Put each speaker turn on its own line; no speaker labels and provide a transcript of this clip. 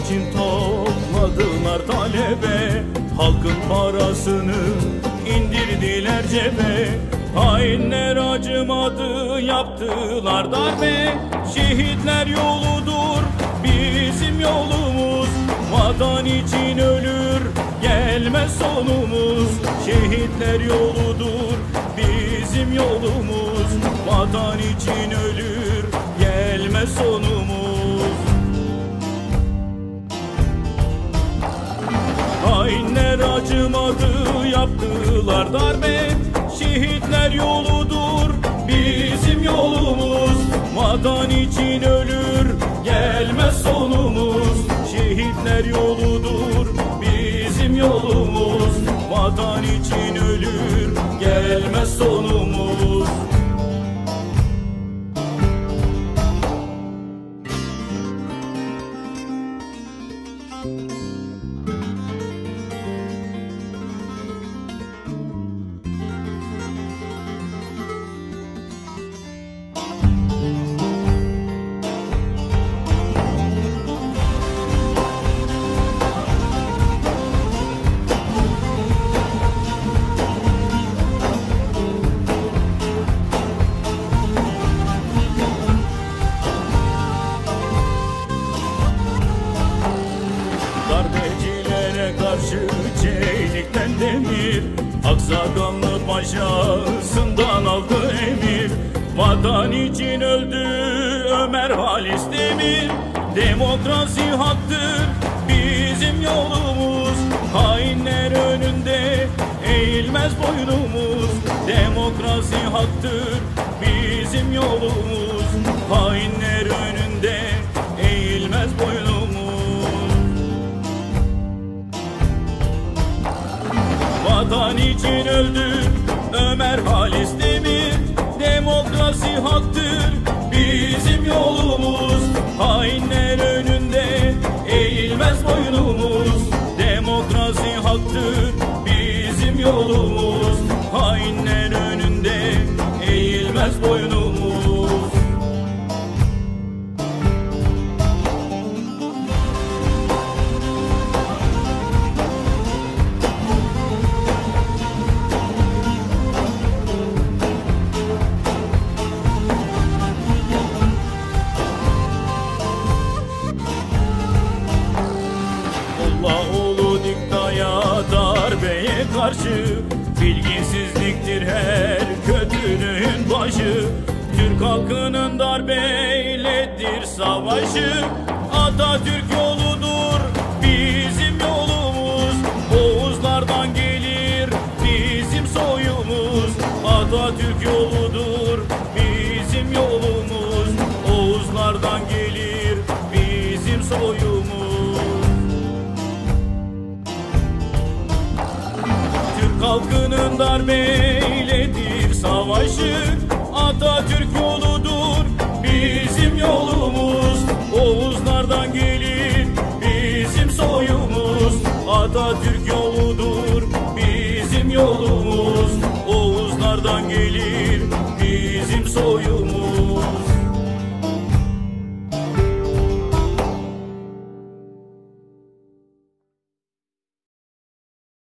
İçin topladılar talebe. Halkın parasını indirdiler cebe. Hainler acımadı yaptılar darbe. Şehitler yoludur bizim yolumuz. Vatan için ölür gelmez sonumuz. Şehitler yoludur bizim yolumuz. Vatan için ölür gelmez sonumuz yaptılar darbe. Şehitler yoludur bizim yolumuz. Vatan için ölür gelmez sonumuz. Şehitler yoludur bizim yolumuz. Vatan için ölür gelmez sonumuz Aksakallı paşasından aldı emir. Vatan için öldü Ömer Halis Demir. Demokrasi haktır bizim yolumuz. Hainler önünde eğilmez boynumuz. Demokrasi haktır bizim yolumuz. Hainler önünde Vatan için öldü Ömer Halis Demir Demokrasi haktır. Bizim yolumuz Hainler önünde eğilmez boynumuz Demokrasi haktır. Bizim yolumuz Hainler önünde eğilmez boynumuz karşı. Bilgisizliktir her kötülüğün başı. Türk halkının darbeyledir savaşı. Atatürk yoludur bizim yolumuz. Oğuzlardan gelir bizim soyumuz. Atatürk yoludur bizim yolumuz. Oğuzlardan gelir halkının darbeyledir savaşı Atatürk yoludur bizim yolumuz. Oğuzlardan gelir bizim soyumuz. Atatürk yoludur bizim yolumuz. Oğuzlardan gelir bizim soyumuz